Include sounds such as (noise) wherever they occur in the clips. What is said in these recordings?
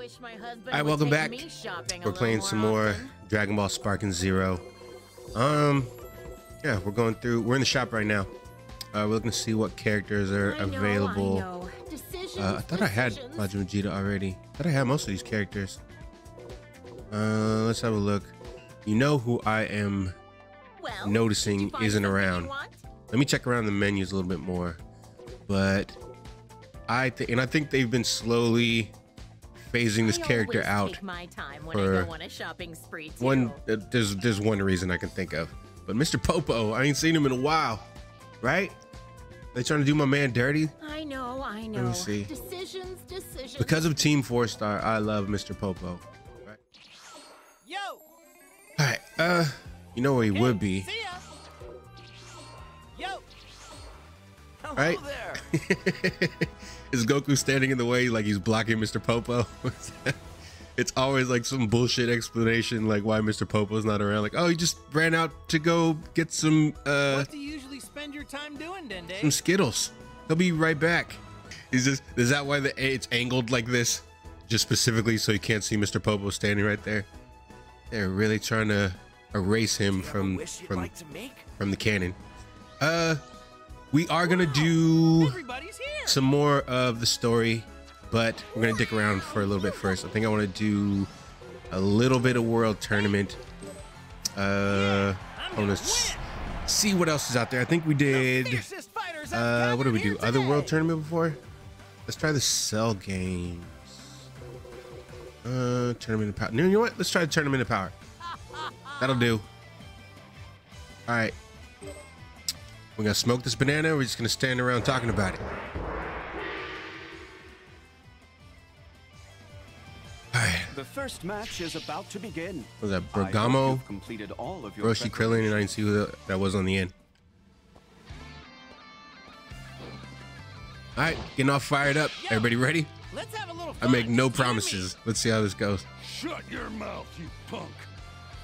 wish my husband All right, welcome back. me shopping We're playing some more often. Dragon Ball Sparking Zero. Um, yeah, we're going through. We're in the shop right now. Uh, we're looking to see what characters are I know, available. I know. Decisions, Uh, I thought I had. Majin Vegeta already. I thought I had most of these characters. Uh, let's have a look. You know who I am Well, noticing did you find isn't around. Let me check around the menus a little bit more. But I think, and I think they've been slowly phasing this I character out. My time when for I go on a shopping spree too. One, uh, there's there's one reason I can think of. But Mr. Popo, I ain't seen him in a while, right? They trying to do my man dirty I know, I know. me see. Decisions, decisions. because of Team Four Star. I love Mr. Popo. Right. Yo! All right. Uh, you know where he would be. See ya! Yo! Hello Right? there! (laughs) Is Goku standing in the way like he's blocking Mr. Popo? (laughs) it's always like some bullshit explanation like why Mr. Popo's not around. Like, oh, he just ran out to go get some uh what do you usually spend your time doing, Dende? some Skittles. He'll be right back. Is this is that why the it's angled like this? Just specifically so you can't see Mr. Popo standing right there? They're really trying to erase him from from like from the canon. Uh we are gonna do some more of the story, but we're gonna dick around for a little bit first. I think I want to do a little bit of world tournament. Uh, I want to see what else is out there. I think we did. Uh, what did we do? Other world tournament before? Let's try the cell games. Uh, tournament of power. No, you know what? Let's try the tournament of power. (laughs) That'll do. All right. We're gonna smoke this banana. We're just gonna stand around talking about it. All right. The first match is about to begin. Was that Bergamo, completed all of your Roshi Krillin, and I didn't see who that- that was on the end. All right, getting all fired up. Everybody ready? Let's have a little I make no Just you and me. promises. Let's see how this goes. Shut your mouth, you punk.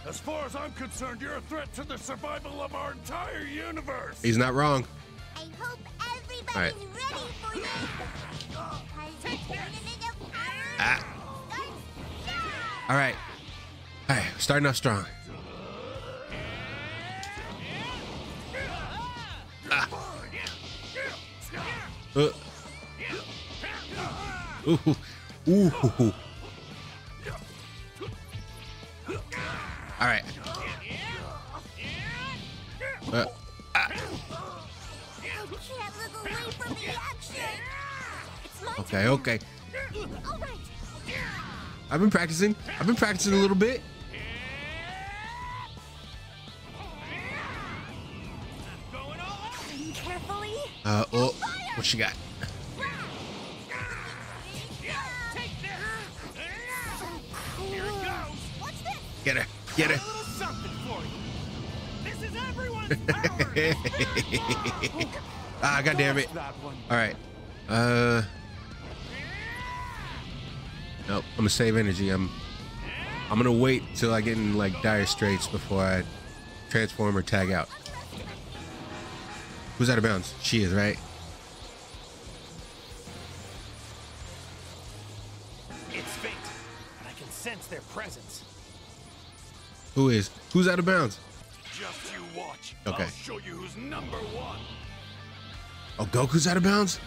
As far as I'm concerned, you're a threat to the survival of our entire universe. He's not wrong. I hope everybody's All right. ready for this. Because tournament of power Ah. starts now. All right. All right, starting off strong. Ah. Uh. Ooh. Ooh. All right. Uh, I can't look away from the action. It's my okay, okay. I've been practicing. I've been practicing a little bit. Uh, oh, what you got? Everyone's power. (laughs) ah, god damn it. All right. Uh. Nope. I'm gonna save energy. I'm. I'm gonna wait till I get in like dire straits before I transform or tag out. Who's out of bounds? She is, right? it's fate, but I can sense their presence. Who is? Who's out of bounds? Just you watch. Okay. I'll show you who's number one. Oh, Goku's out of bounds.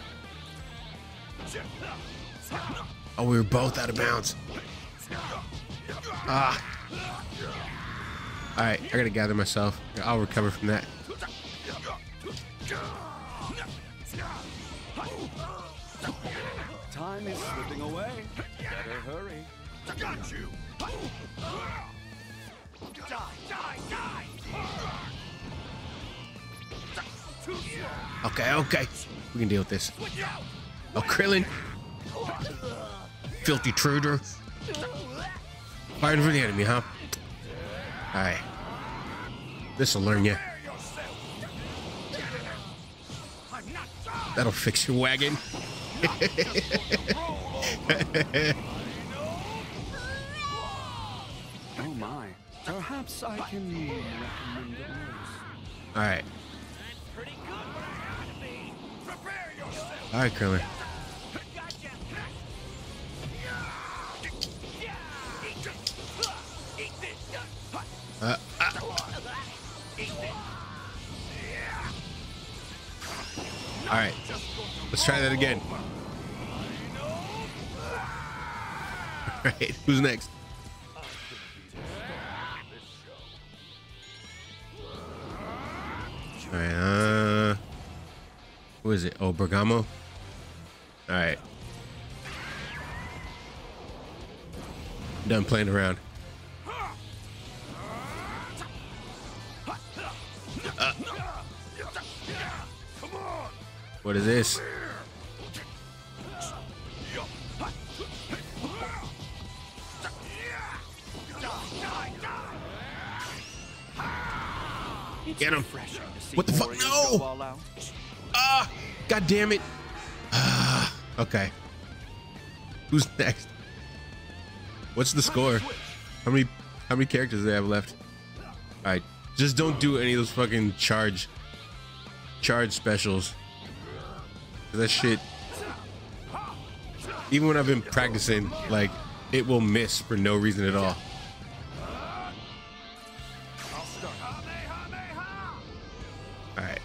Oh, we were both out of bounds. Ah. All right, I gotta gather myself. I'll recover from that. Time is slipping away. Better hurry. Got you. Okay, okay. We can deal with this. Oh, Krillin. Filthy Truder. Fighting for the enemy, huh? Alright. This'll learn you. That'll fix your wagon. (laughs) Perhaps I can recommend. All right. All right, Kriller. Uh, uh. All right, let's try that again. (laughs) All right, who's next? All right, uh, who is it? Oh, Bergamo. All right. Done playing around. Uh. What is this? Get him. See What the fuck? No! Ah, god damn it. Ah, okay. Who's next? What's the score? How many how many characters do they have left? Alright. Just don't do any of those fucking charge charge specials. That shit. Even when I've been practicing, like it will miss for no reason at all.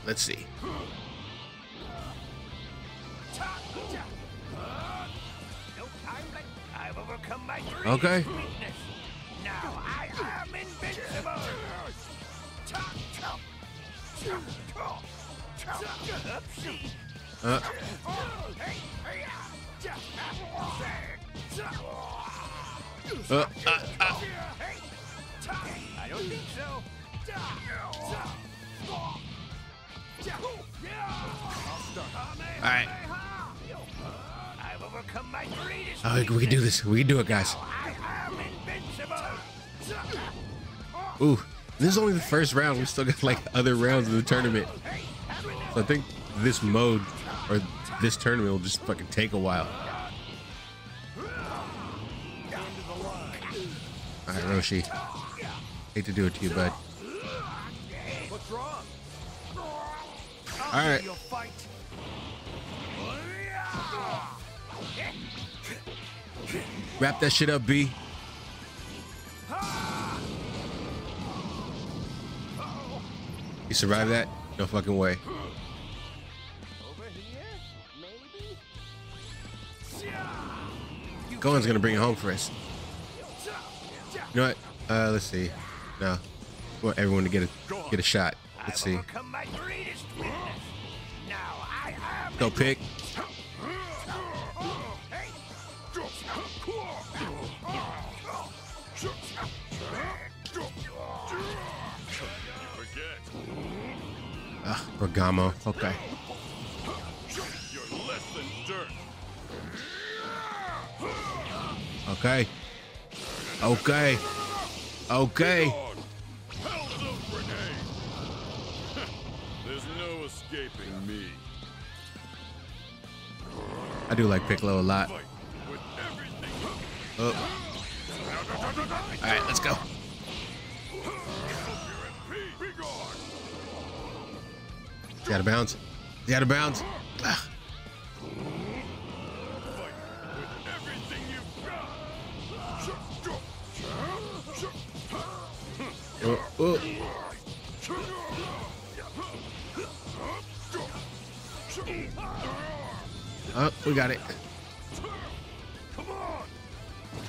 Let's see. Okay. Uh, uh, uh, uh. I don't think so. Alright. Oh, we can do this. We can do it, guys. Ooh, this is only the first round. We still got like other rounds of the tournament. So I think this mode or this tournament will just fucking take a while. All right, Roshi. Hate to do it to you, bud. What's Wrap that shit up, B. You survived that? No fucking way. Gohan's gonna bring it home for us. You know what? Uh, let's see. No, want everyone to get a get a shot. Let's see. Go pick. Bergamo. Okay. You're less than dirt. Okay. Okay. Okay. On. Hell's up, Renee. There's no escaping me. I do like Piccolo a lot. Fight with everything. Oh. All right, let's go. He's out of bounds. He's out of bounds. Ugh. Oh, oh. Oh, we got it.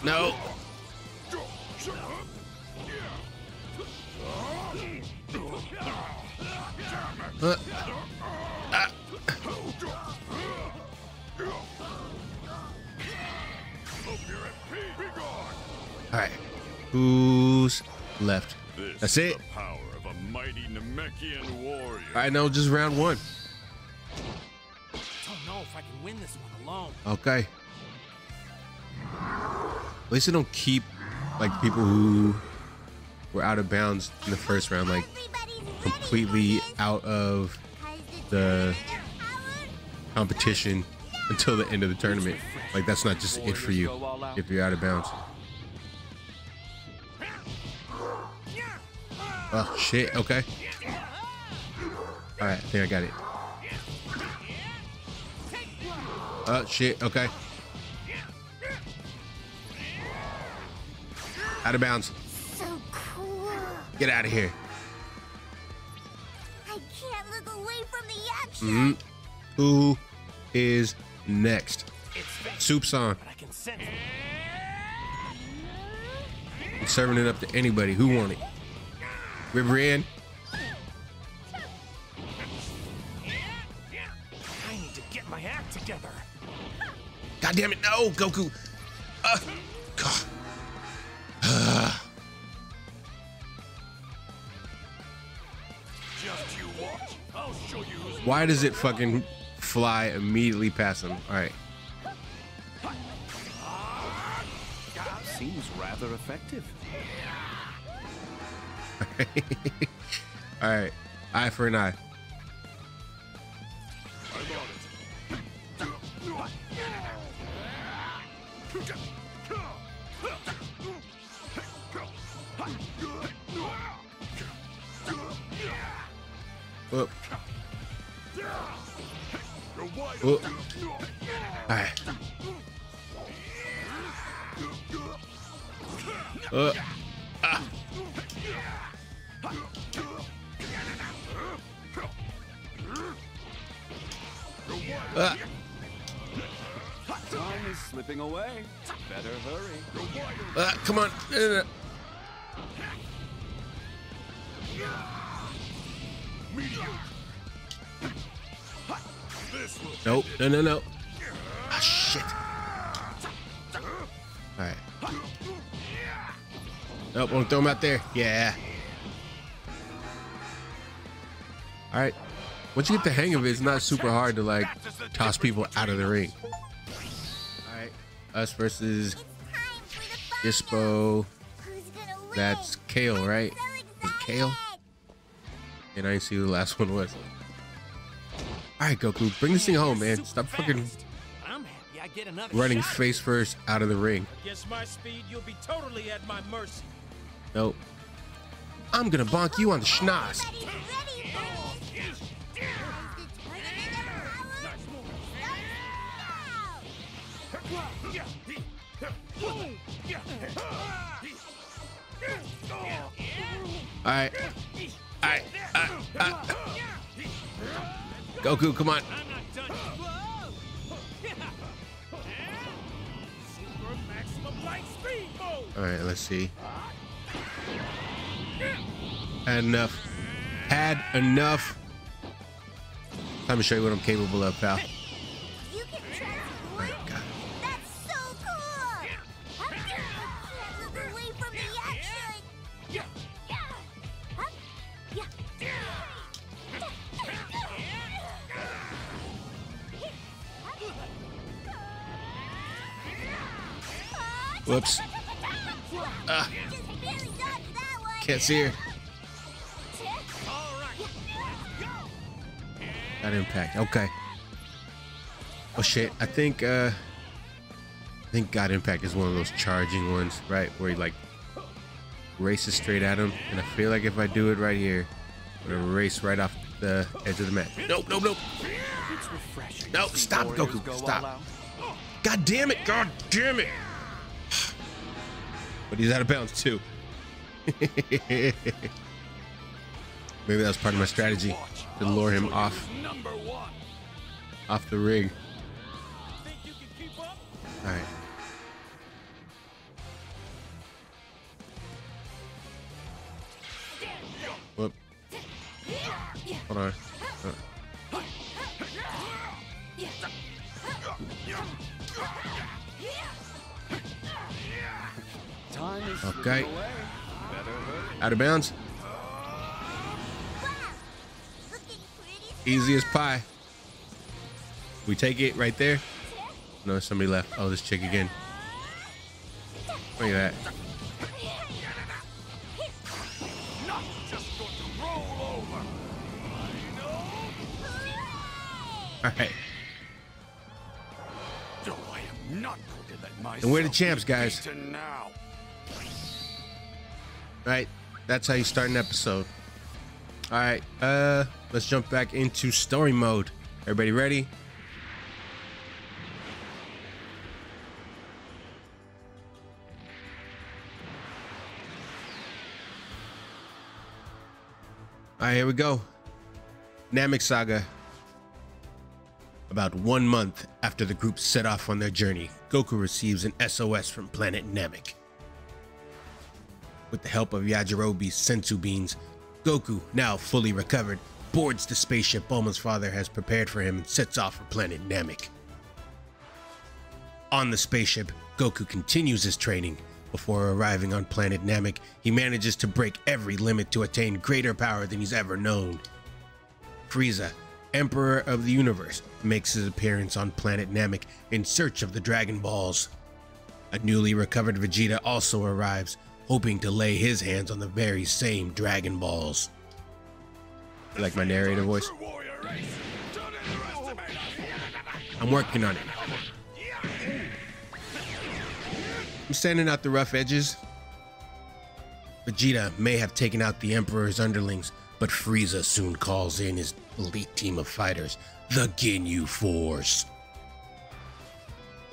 No. Who's left? This That's is it. the power of a mighty Namekian warrior. All right, no, just round one. Don't know if I can win this one alone. Okay. At least they don't keep like people who were out of bounds in the first round, like completely out of the competition until the end of the tournament. Like that's not just it for you if you're out of bounds. Oh shit, okay. Alright, I think I got it. Oh shit, okay. Out of bounds. So cool. Get out of here. I can't look away from the action. Mhm. Who is next? It's fate, Soup song. I can sense it. I'm serving it up to anybody who want it. River Ann. I need to get my act together. God damn it, no, Goku. Uh, God. Just you watch. I'll show you Why does it fucking fly immediately past him? All right. Seems rather effective. (laughs) All right. Eye for an eye. Whoop. Whoop. All right. Uh, uh, Time is slipping away. Better hurry. uh, come on. Uh, Nope. No, no, no. Ah, shit. Oh, nope, won't throw him out there. Yeah. All right. Once you get the hang of it, it's not super hard to like toss people out of the ring. All right. Us versus Time for the Dyspo. Who's gonna win? That's Kale, right? Kale? And I didn't see who the last one was. All right, Goku, bring this thing home, man. Stop fucking fast. I'm happy I get another running face first out of the ring. Against my speed, you'll be totally at my mercy. Nope. I'm gonna bonk you on the schnoz. Everybody's ready for this. It's the tournament of power. All right. All right. Uh, uh. Goku, come on. I'm not done. Had enough. Had enough. Time to show you what I'm capable of, pal. You can transform? Oh, God. That's (laughs) That impact. Okay. Oh shit. I think uh I think God Impact is one of those charging ones, right? Where he like races straight at him. And I feel like if I do it right here, I'm gonna race right off the edge of the mat. Nope, nope, nope. It's refreshing. No, stop, Goku, go stop. God damn it! God damn it! But he's out of bounds too. (laughs) Maybe that was part of my strategy to lure him off number one. off the ring. Think you can keep up? All right. Whoop. Hold on. Uh, Time Okay. slipping away. Better hurry. out of bounds. Looking pretty Easy as pie. We take it right there. No, somebody left. Oh, this chick again. Look at that. Not just going to roll over. All right. No, I am not going to let myself And we're the champs, guys. Right. That's how you start an episode. All right. Uh, let's jump back into story mode. Everybody ready? All right, here we go. Namek Saga. About one month after the group set off on their journey, Goku receives an SOS from planet Namek. With the help of Yajirobe's senzu beans, Goku, now fully recovered, boards the spaceship Bulma's father has prepared for him and sets off for planet Namek. On the spaceship, Goku continues his training. Before arriving on planet Namek, he manages to break every limit to attain greater power than he's ever known. Frieza, Emperor of the Universe, makes his appearance on planet Namek in search of the Dragon Balls. A newly recovered Vegeta also arrives, hoping to lay his hands on the very same Dragon Balls. Like my narrator voice? I'm working on it. I'm sanding out the rough edges. Vegeta may have taken out the Emperor's underlings, but Frieza soon calls in his elite team of fighters, the Ginyu Force.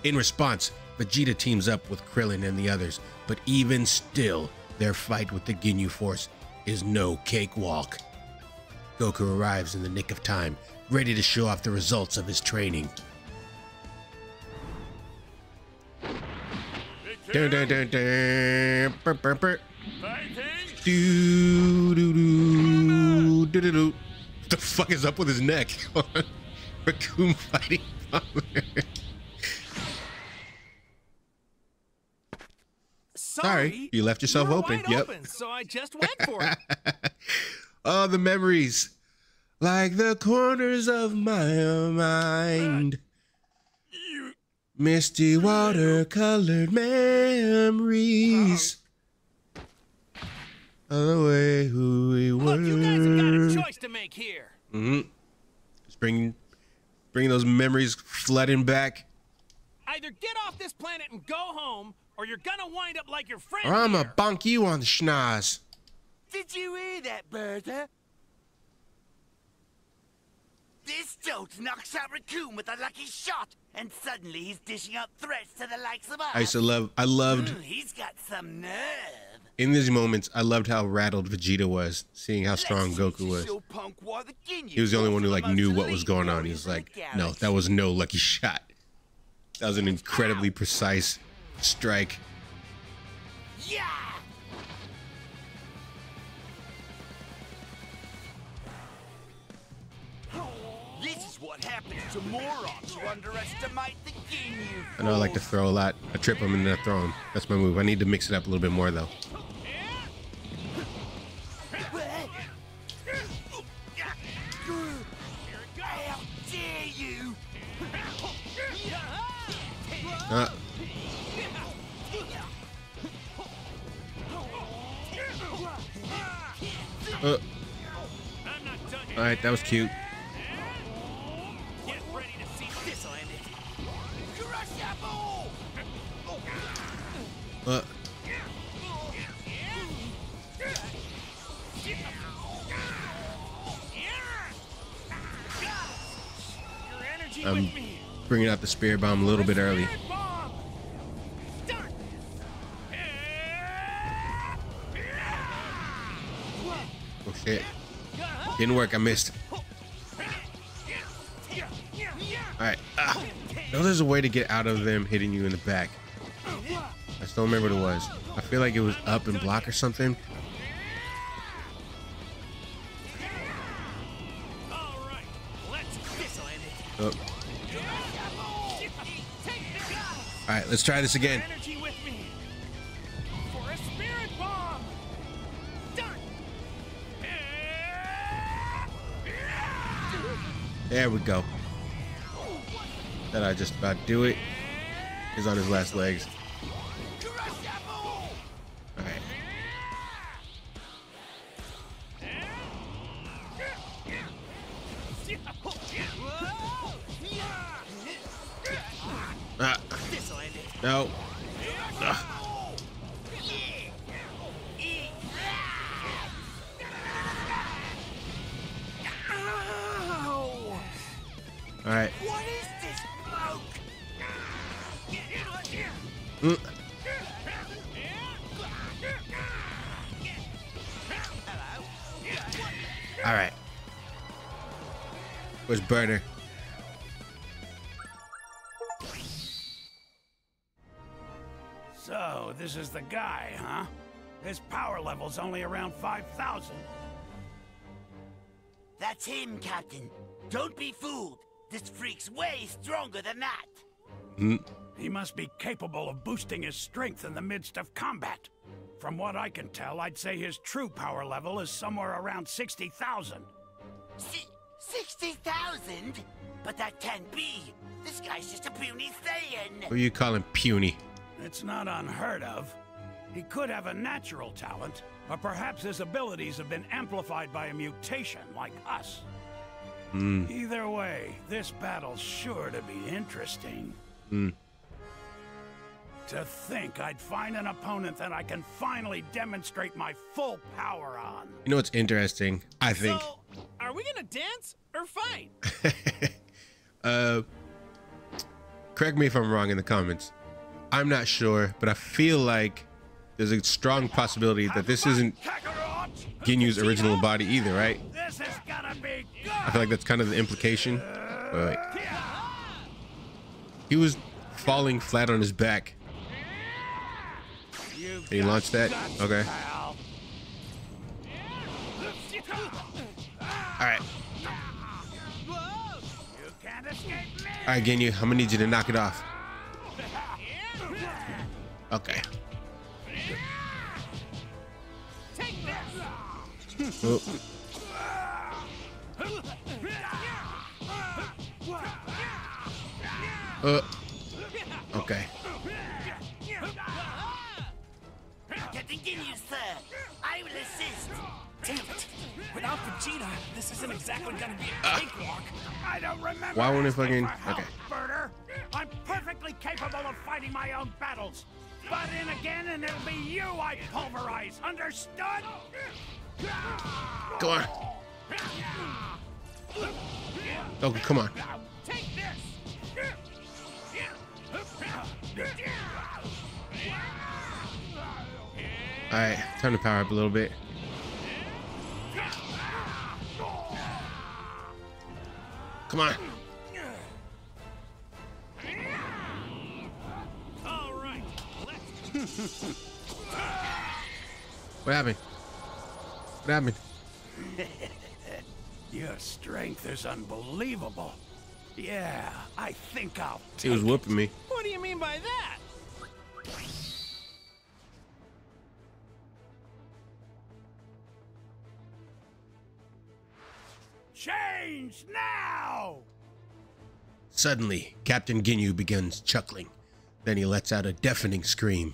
In response, Vegeta teams up with Krillin and the others, but even still, their fight with the Ginyu Force is no cakewalk. Goku arrives in the nick of time, ready to show off the results of his training. Dun, dun, dun, dun. Burp, burp. Fighting. Do, do, do, do, do, do. What the fuck is up with his neck? (laughs) Recoome fighting. (laughs) Sorry, you left yourself were open. Yep. open, so I just went for it. (laughs) Oh, the memories. Like the corners of my mind. Misty watercolored memories. Of the way who we were. Look, you guys have got a choice to make here. Mm-hmm. Just bring, bring those memories flooding back. Either get off this planet and go home, or you're gonna wind up like your friend. Or I'ma here. bonk you on the schnoz. Did you hear that, Burter? This dolt knocks out Recoome with a lucky shot, and suddenly he's dishing out threats to the likes of us. I used to love, I loved, Mm, he's got some nerve. in these moments, I loved how rattled Vegeta was, seeing how strong Let's Goku was. Punk the He was the only one who like knew what was going on. warriors He's in the like, no, that was no lucky shot. That was an incredibly precise strike. Yeah! This is what happens to morons who underestimate the Ginyu I know I like to throw a lot. I trip him and then I throw him. That's my move. I need to mix it up a little bit more though. How dare you! Uh, it. Crush that ball! Uh, Your energy I'm bringing out the spirit bomb a little bit early. Didn't work. I missed. All right. Ah. There's a way to get out of them hitting you in the back. I still remember what it was. I feel like it was up and block or something. Oh. All right, let's try this again. There we go. That I just about do it. He's on his last legs. Crush! All right. Ah, no. better. So, this is the guy, huh? His power level's only around 5,000. That's him, Captain. Don't be fooled. This freak's way stronger than that. Mm. He must be capable of boosting his strength in the midst of combat. From what I can tell, I'd say his true power level is somewhere around 60,000. Si 60,000? But that can't be. This guy's just a puny Saiyan. Who you calling puny? It's not unheard of. He could have a natural talent, or perhaps his abilities have been amplified by a mutation like us. Hmm. Either way, this battle's sure to be interesting. Hmm. To think I'd find an opponent that I can finally demonstrate my full power on. You know what's interesting? I think. So, are we gonna dance or fight? (laughs) Uh, correct me if I'm wrong in the comments. I'm not sure, but I feel like there's a strong possibility that this isn't Kakarot! Ginyu's original body either, right? This is gonna be good! I feel like that's kind of the implication. Wait, wait. He was falling flat on his back. You've Can you launch that? Okay. pal. All right. You can't escape me! All right, Ginyu, I'm gonna need you to knock it off. Okay. Oh, uh, okay. Captain Ginyu, sir. I will assist. Damn it! Without Vegeta, this isn't exactly gonna be a ah. cakewalk. I don't remember. Why won't it fucking- help, okay. Birder. I'm perfectly capable of fighting my own battles. But in again, and it'll be you I pulverize. Understood? Come on. Oh, come on. Take this! All right, time to power up a little bit. Come on. All right, What happened? What happened? (laughs) Your strength is unbelievable. Yeah, I think I'll He was whooping me. What do you mean by that? Change now! Suddenly, Captain Ginyu begins chuckling. Then he lets out a deafening scream.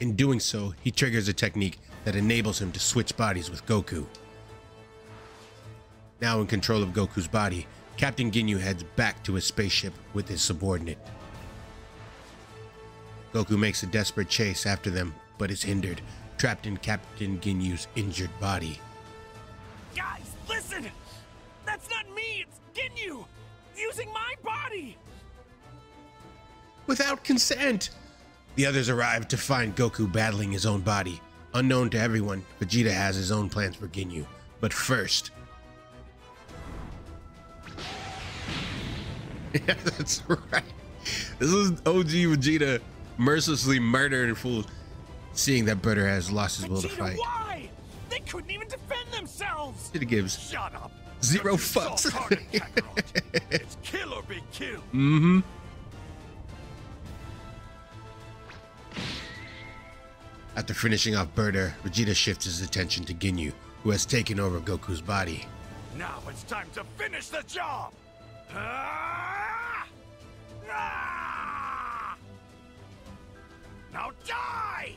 In doing so, he triggers a technique that enables him to switch bodies with Goku. Now in control of Goku's body, Captain Ginyu heads back to his spaceship with his subordinate. Goku makes a desperate chase after them, but is hindered, trapped in Captain Ginyu's injured body. It's Ginyu! Using my body! without consent. The others arrive to find Goku battling his own body. Unknown to everyone, Vegeta has his own plans for Ginyu. But first. (laughs) yeah, that's right. This is OG Vegeta mercilessly murdering fools, seeing that Burter has lost his will to Vegeta, fight. why? They couldn't even defend themselves! Vegeta gives Shut up! Zero You fucks. it's (laughs) kill or be killed. mm-hmm. After finishing off Burter, Vegeta shifts his attention to Ginyu, who has taken over Goku's body. Now it's time to finish the job. Ah! Ah! Now die!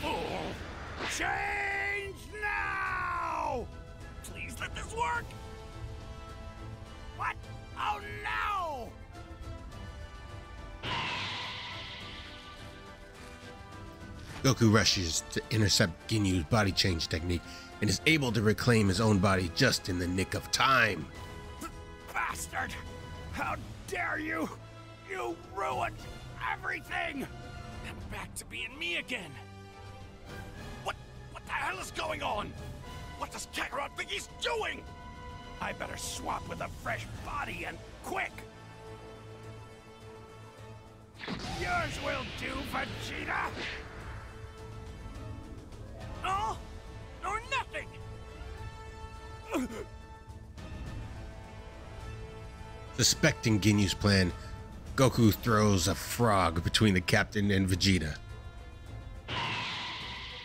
Fool! Change work! What? Oh no! Goku rushes to intercept Ginyu's body change technique and is able to reclaim his own body just in the nick of time. Bastard! How dare you! You ruined everything! I'm back to being me again! What? What the hell is going on? What does Kakarot think he's doing? I better swap with a fresh body and quick! Yours will do, Vegeta. Oh, All or nothing! Suspecting Ginyu's plan, Goku throws a frog between the captain and Vegeta.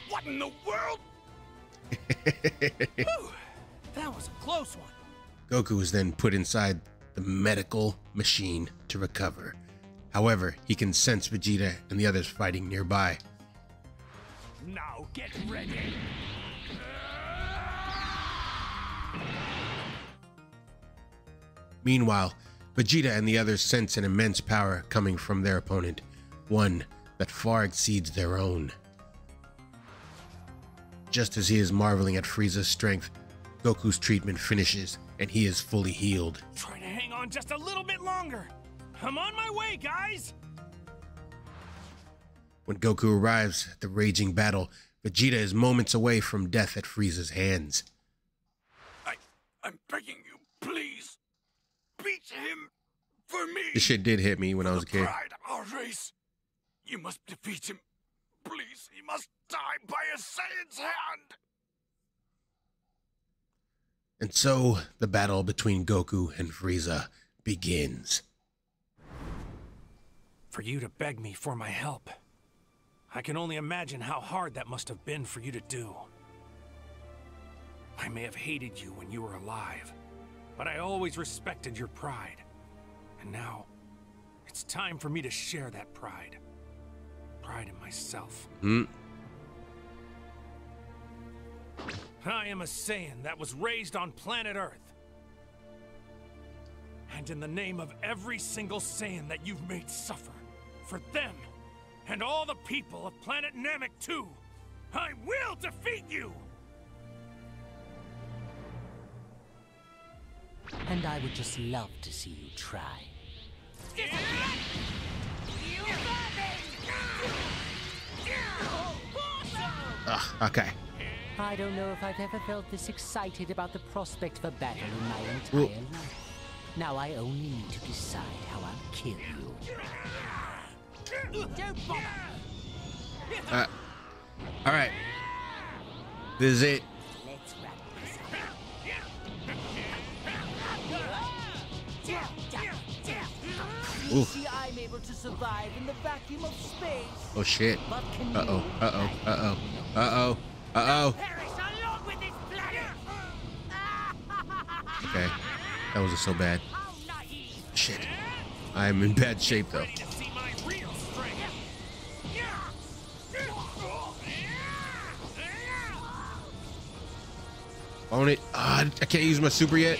What in the world? That was a close one. Goku is then put inside the medical machine to recover. However, he can sense Vegeta and the others fighting nearby. Now get ready. Meanwhile, Vegeta and the others sense an immense power coming from their opponent, one that far exceeds their own. Just as he is marveling at Frieza's strength, Goku's treatment finishes and he is fully healed. Try to hang on just a little bit longer. I'm on my way, guys! When Goku arrives at the raging battle, Vegeta is moments away from death at Frieza's hands. I, I'm begging you, please. Beat him for me. This shit did hit me when I was a kid. pride our race. You must defeat him. Please, he must die by a Saiyan's hand. And so the battle between Goku and Frieza begins. For you to beg me for my help. I can only imagine how hard that must have been for you to do. I may have hated you when you were alive, but I always respected your pride. And now, it's time for me to share that pride. Pride in myself. Hmm. I am a Saiyan that was raised on planet Earth. And in the name of every single Saiyan that you've made suffer, for them, and all the people of planet Namek too, I will defeat you! And I would just love to see you try. Ugh, okay. I don't know if I've ever felt this excited about the prospect of a battle in my entire Well- life. Now I only need to decide how I'll kill you. Uh, all right. This is it. Let's wrap this up. You Oof. see, I'm able to survive in the vacuum of space. Oh shit. Uh oh. Uh oh. Uh oh. Uh oh. Uh oh. Perish along with this. (laughs) Okay. That wasn't so bad. Shit. I'm in bad shape though. Ready to see my real strength? Own it. Ah, I can't use my super yet.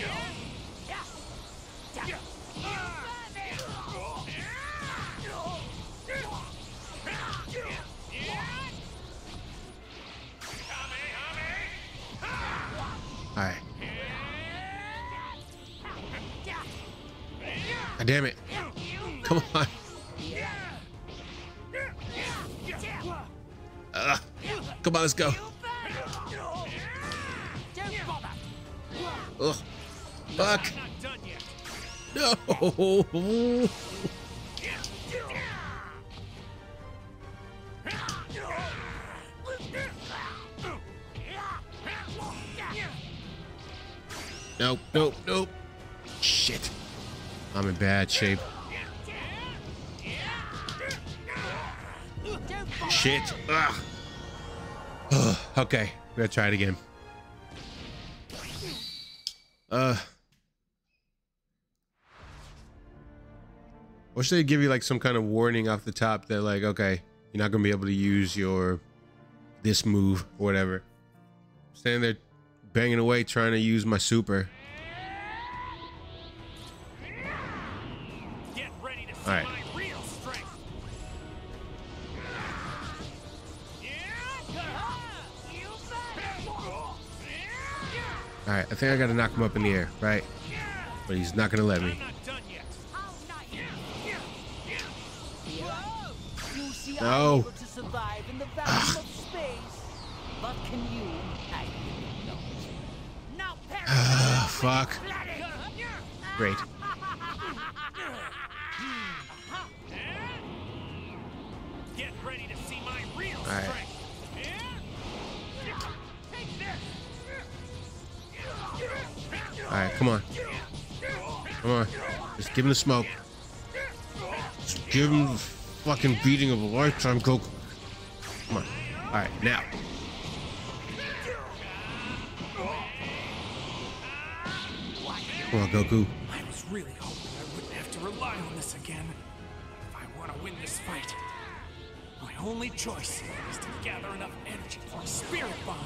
No. Nope, nope, nope. Shit. I'm in bad shape. Shit. Ugh. Ugh. (sighs) okay, we gotta try it again. Uh. Or should they give you like some kind of warning off the top that like, okay, you're not gonna be able to use your this move or whatever. Standing there banging away trying to use my super. Get ready to All right. my real strength. Alright, I think I gotta knock him up in the air, right? But he's not gonna let me. Perish Ah, fuck. (laughs) Great. Get ready to see my real right. strength. Take this. All right, come on. Come on. Just give him the smoke. Just give him the fucking beating of a lifetime, Goku. Come on. All right, now. Come on, Goku. I was really hoping I wouldn't have to rely on this again. If I want to win this fight, my only choice is to gather enough energy for a spirit bomb.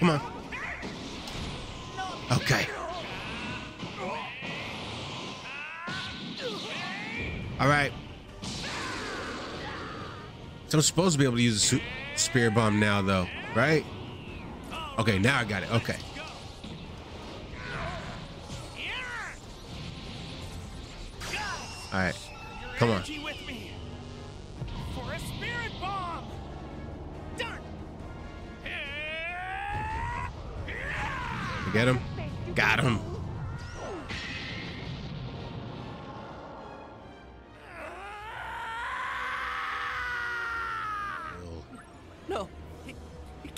Come on. Okay. All right. So I'm supposed to be able to use a spirit bomb now, though, right? Okay, now I got it. Okay. All right. Come on.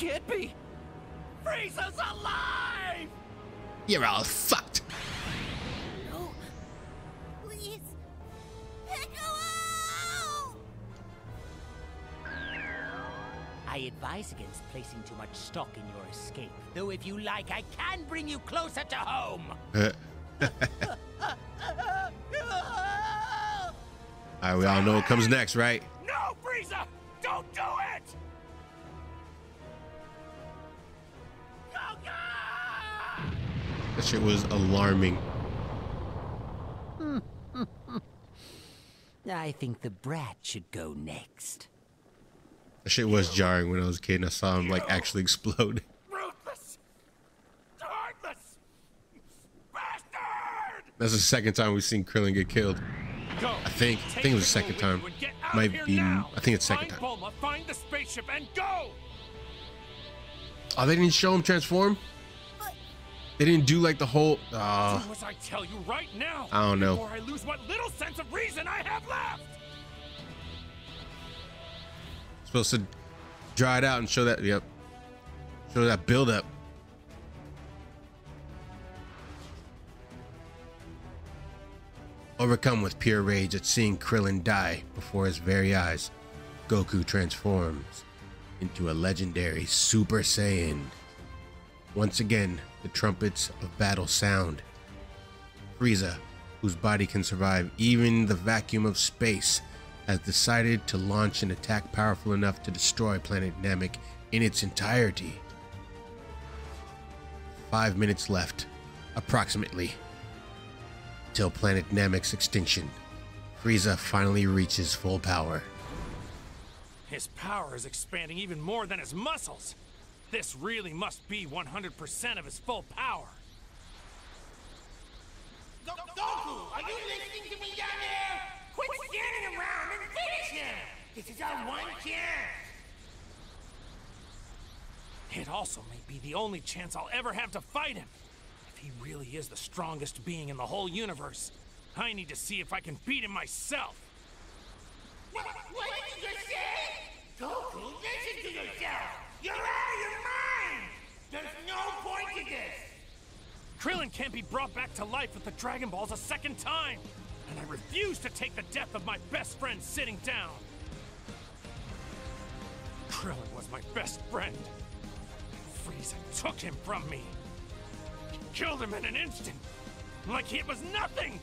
Can't be. Frieza's alive! You're all fucked. No. Please. Piccolo! I advise against placing too much stock in your escape. Though if you like, I can bring you closer to home. Uh, all right, (laughs) we all know what comes next, right? Shit was alarming. (laughs) I think the brat should go next. That shit was jarring when I was a kid and I saw him like actually explode. (laughs) Ruthless! Heartless! Bastard! That's the second time we've seen Krillin get killed. Go. I think. I think it was the second time. Might be. I think it's second time. Bulma, find the spaceship and go! Oh, they didn't show him transform. They didn't do like the whole. Uh, Do I tell you right now. I don't know. Before I lose what little sense of reason I have left. supposed to dry it out and show that. Yep. Show that build up. Overcome with pure rage at seeing Krillin die before his very eyes, Goku transforms into a legendary Super Saiyan. Once again, the trumpets of battle sound. Frieza, whose body can survive even the vacuum of space, has decided to launch an attack powerful enough to destroy planet Namek in its entirety. Five minutes left, approximately, till planet Namek's extinction. Frieza finally reaches full power. His power is expanding even more than his muscles. This really must be 100% of his full power. Goku, are you listening to me down there? Quit standing around and finish him! This is our one chance! It also may be the only chance I'll ever have to fight him. If he really is the strongest being in the whole universe, I need to see if I can beat him myself. What, what did you just say? Goku, listen to yourself! You're out of your mind! There's no point to this! Krillin can't be brought back to life with the Dragon Balls a second time! And I refuse to take the death of my best friend sitting down! Krillin was my best friend. Frieza took him from me. He killed him in an instant, like it was nothing!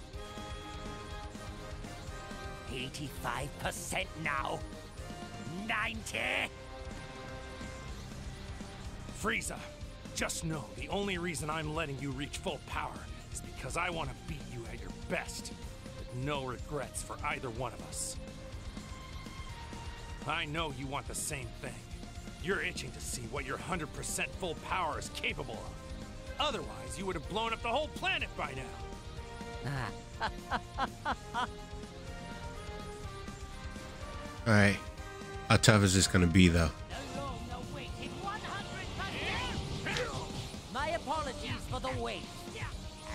85% now. 90? Frieza, just know the only reason I'm letting you reach full power is because I want to beat you at your best, with no regrets for either one of us. I know you want the same thing. You're itching to see what your 100% full power is capable of. Otherwise, you would have blown up the whole planet by now. (laughs) All right. How tough is this going to be, though? Apologies for the wait.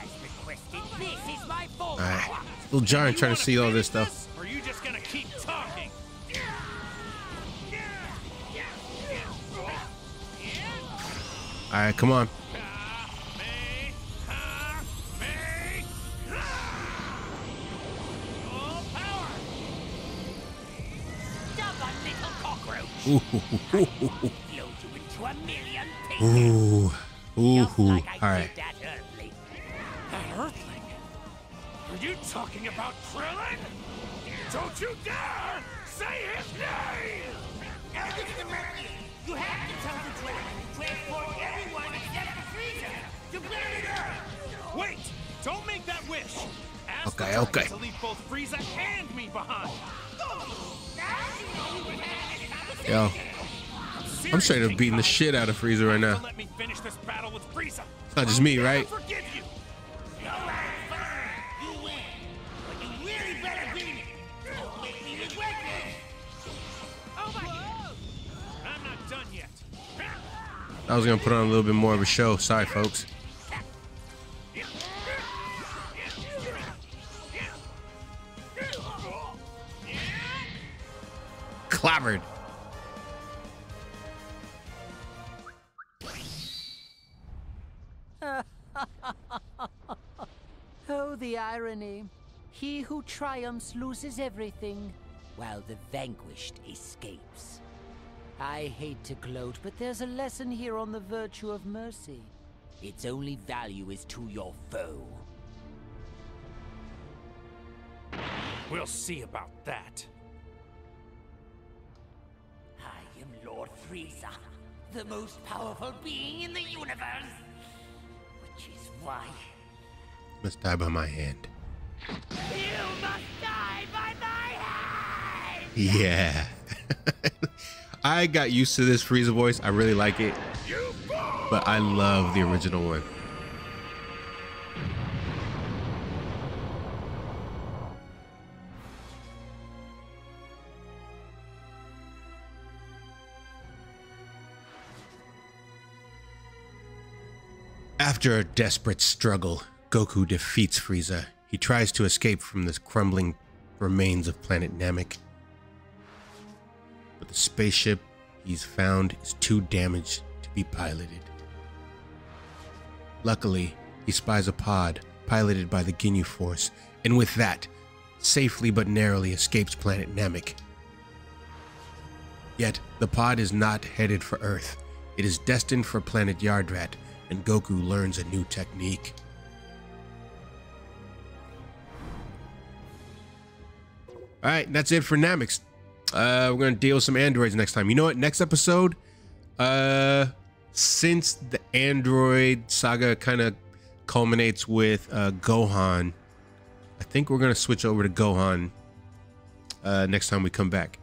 As requested, this is my fault. Right. Little John trying to see all this stuff. Or are you just gonna keep talking? All right, come on. Stubborn little cockroach. Ooh, Blow you into a million pieces. ooh, ooh, Just ooh. like All right. that earthly. That Earthling? Are you talking about Krillin? Don't you dare say his name! Elder to the Mercury, you have to tell the dragon to transport everyone except for Frieza to planet Earth. Wait! Don't make that wish! Ask Okay, okay. To leave both Frieza and me behind. Yo, I'm straight up beating the shit out of Frieza right now. Let me finish this battle with Frieza. It's not just me, right? Forgive you. All right, fine. You win. But you really better beat me. Don't make me regret this. Oh my God! I'm not done yet. I was gonna put on a little bit more of a show. Sorry, folks. Clobbered. Irony. He who triumphs loses everything, while the vanquished escapes. I hate to gloat, but there's a lesson here on the virtue of mercy. Its only value is to your foe. We'll see about that. I am Lord Frieza, the most powerful being in the universe. Which is why Must die by my hand. you must die by my hand! Yeah. (laughs) I got used to this Frieza voice. I really like it. But I love the original one. After a desperate struggle, Goku defeats Frieza. He tries to escape from the crumbling remains of planet Namek. But the spaceship he's found is too damaged to be piloted. Luckily, he spies a pod piloted by the Ginyu Force, and with that, safely but narrowly escapes planet Namek. Yet, the pod is not headed for Earth. It is destined for planet Yardrat, and Goku learns a new technique. All right, that's it for Namix. Uh, we're gonna deal with some androids next time. You know what? Next episode, uh, since the android saga kind of culminates with uh, Gohan, I think we're gonna switch over to Gohan uh, next time we come back.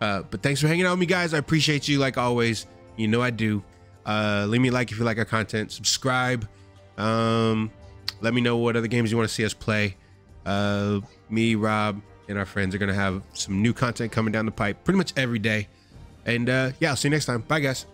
Uh, but thanks for hanging out with me, guys. I appreciate you like always. You know I do. Uh, leave me a like if you like our content. Subscribe. Um, let me know what other games you want to see us play. Uh, me, Rob, and our friends are gonna have some new content coming down the pipe pretty much every day. And uh, yeah, I'll see you next time. Bye, guys.